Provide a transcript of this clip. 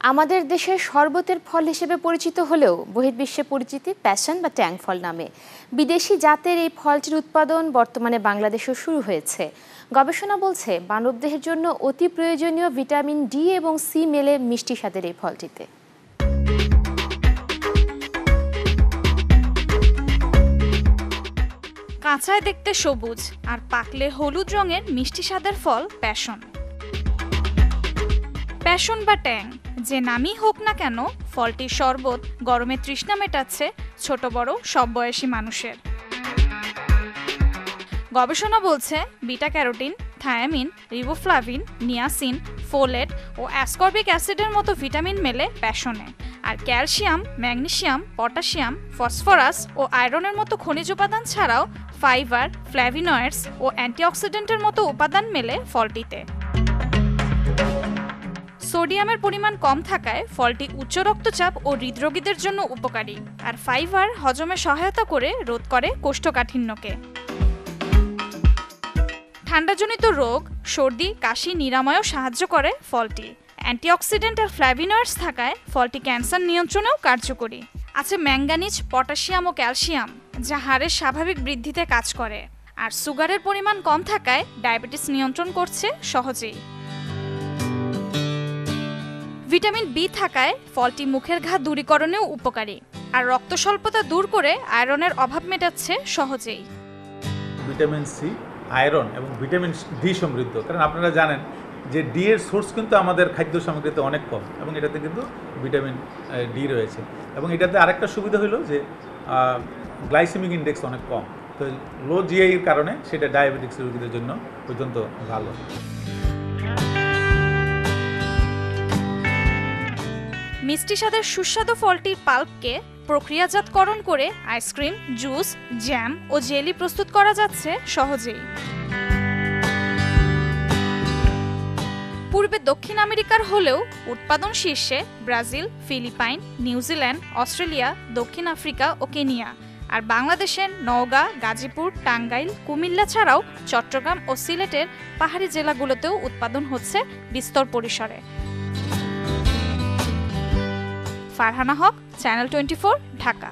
আমাদের দেশের শরবতের ফল হিসেবে পরিচিত হলেও বহির্বিশ্বে পরিচিতি প্যাশন বা ট্যাং ফল নামে। বিদেশি জাতের এই ফলটির উৎপাদন বর্তমানে বাংলাদেশেও শুরু হয়েছে। গবেষণা বলছে, মানবদেহের জন্য অতি প্রয়োজনীয় ভিটামিন ডি এবং সি মেলে মিষ্টি স্বাদের এই ফলটিতে। কাঁচায় দেখতে সবুজ আর পাকলে হলুদ রঙের মিষ্টি স্বাদের ফল প্যাশন। প্যাশন বা ট্যাং। যে নামই হোক না কেন ফলটির শরবত, গরমে তৃষ্ণা মেটাচ্ছে ছোট বড় সব বয়সী মানুষের। গবেষণা বলছে beta carotene thiamine, riboflavin, niacin, folate ও অ্যাসকর্বিক অ্যাসিডের মতো ভিটামিন মেলে প্যাশনে। আর ক্যালসিয়াম, ম্যাগনেসিয়াম পটাশিয়াম ফসফরাস ও আয়রনের মতো খনিজ উপাদান ছাড়াও ফাইবার, ফ্ল্যাভিনয়েডস ও অ্যান্টিঅক্সিডেন্টের মতো উপাদান মেলে ফলটিতে। সোডিয়ামের পরিমাণ কম থাকায় ফলটি উচ্চ রক্তচাপ ও হৃদরোগীদের জন্য উপকারী। আর ফাইবার হজমে সহায়তা করে রোধ করে কোষ্ঠকাঠিন্যকে। ঠান্ডাজনিত রোগ, সর্দি, কাশি, নিরাময়েও সাহায্য করে ফলটি। অ্যান্টিঅক্সিডেন্ট আর ফ্ল্যাভিনয়েডস থাকায় ফলটি ক্যান্সার নিয়ন্ত্রণেও কার্যকরী। আছে ম্যাঙ্গানিজ, পটাশিয়াম ও ক্যালসিয়াম, যা হাড়ের স্বাভাবিক বৃদ্ধিতে কাজ করে। আর সুগারের পরিমাণ কম থাকায় ডায়াবেটিস নিয়ন্ত্রণ করছে সহজেই। ভিটামিন বি থাকায় ফলটি মুখের ঘা দূরীকরণেও উপকারী। আর রক্ত স্বল্পতা দূর করে আয়রনের অভাব মেটাচ্ছে সহজেই। ভিটামিন সি আয়রন এবং ভিটামিন ডি সমৃদ্ধ। কারণ আপনারা জানেন যে ডি এর সোর্স কিন্তু আমাদের খাদ্য সামগ্রীতে অনেক কম এবং এটাতে কিন্তু ভিটামিন ডি রয়েছে। এবং এটাতে আরেকটা সুবিধা হলো যে গ্লাইসেমিক ইন্ডেক্স অনেক কম। তো লো জিআই এর কারণে সেটা ডায়াবেটিক্স রোগীদের জন্য অত্যন্ত ভালো। মিষ্টি স্বাদের সুস্বাদু ফলটির পাল্পকে প্রক্রিয়াজাতকরণ করে আইসক্রিম, জুস, জ্যাম ও জেলি প্রস্তুত করা যাচ্ছে সহজেই। পূর্বে দক্ষিণ আমেরিকার হলেও উৎপাদন শীর্ষে Brazil, Philippines, New Zealand, Australia, দক্ষিণ আফ্রিকা ও কেনিয়া। আর বাংলাদেশের নওগাঁ, গাজীপুর, টাঙ্গাইল, কুমিল্লা ছাড়াও চট্টগ্রাম ও সিলেটের পাহাড়ি জেলাগুলোতেও উৎপাদন হচ্ছে বিস্তর পরিসরে। Farhana Haque channel twenty Dhaka.